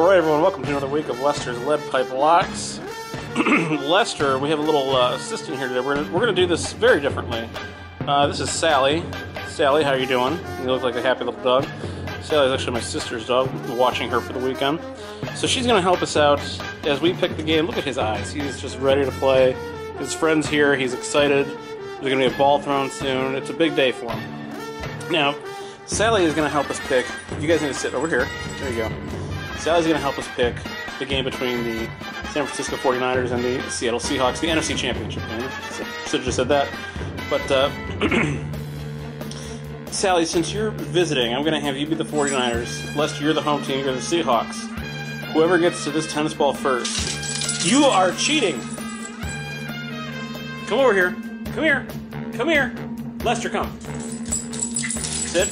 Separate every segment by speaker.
Speaker 1: All right, everyone, welcome to another week of Lester's Lead Pipe Locks. Lester, we have a little uh, assistant here today. We're gonna, we're gonna do this very differently. Uh, this is Sally. Sally, how are you doing? You look like a happy little dog. Sally's actually my sister's dog. Watching her for the weekend. So she's gonna help us out as we pick the game. Look at his eyes. He's just ready to play. His friend's here. He's excited. There's gonna be a ball thrown soon. It's a big day for him. Now, Sally is gonna help us pick. You guys need to sit over here. There you go. Sally's going to help us pick the game between the San Francisco 49ers and the Seattle Seahawks, the NFC Championship game. So, should have just said that. But, uh, Sally, since you're visiting, I'm going to have you be the 49ers. Lester, you're the home team, you're the Seahawks. Whoever gets to this tennis ball first, you are cheating! Come over here. Come here. Come here. Lester, come. Sit.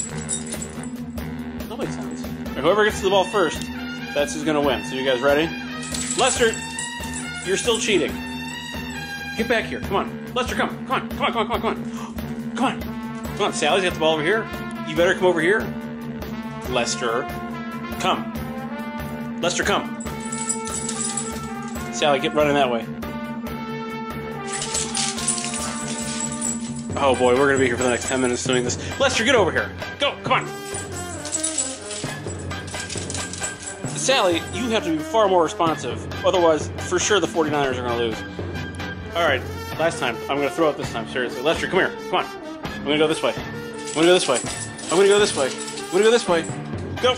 Speaker 1: Nobody sounds. Whoever gets to the ball first, that's who's gonna win. So you guys ready? Lester, you're still cheating. Get back here. Come on. Lester, come. Come on. Come on, come on, come on, come on. Come on. Come on, Sally's got the ball over here. You better come over here. Lester, come. Lester, come. Sally, get running that way. Oh boy, we're gonna be here for the next 10 minutes doing this. Lester, get over here. Go, come on. Sally, you have to be far more responsive. Otherwise, for sure the 49ers are going to lose. All right, last time. I'm going to throw it this time, seriously. Lester, come here. Come on. I'm going to go this way. I'm going to go this way. I'm going to go this way. I'm going to go this way. Go.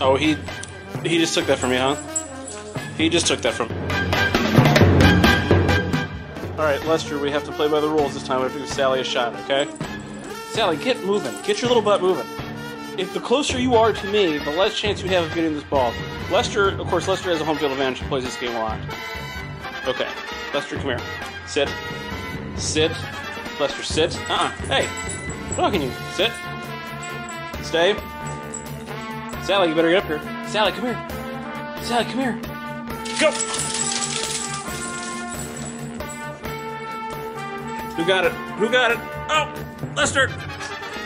Speaker 1: Oh, he he just took that from me, huh? He just took that from me. All right, Lester, we have to play by the rules this time. We have to give Sally a shot, okay? Sally, get moving. Get your little butt moving. If the closer you are to me, the less chance you have of getting this ball. Lester, of course, Lester has a home field advantage. He plays this game a lot. Okay. Lester, come here. Sit. Sit. Lester, sit. Uh-uh. Hey. I'm to you. Sit. Stay. Sally, you better get up here. Sally, come here. Sally, come here. Go! Who got it? Who got it? Oh! Lester,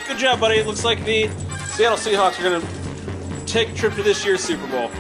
Speaker 1: good job, buddy. It looks like the Seattle Seahawks are going to take a trip to this year's Super Bowl.